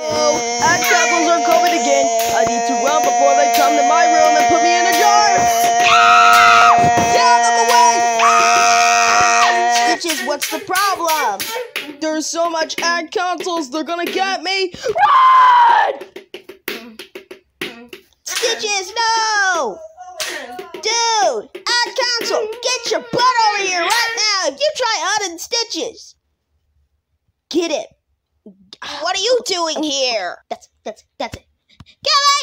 Oh, ad councils are coming again. I need to run before they come to my room and put me in a jar. Down them away! Stitches, what's the problem? There's so much ad councils, they're gonna get me. Run! Stitches, no! Dude, ad council, get your butt over here right now! If you try hunting Stitches, get it. What are you doing here? That's that's that's it. Kelly!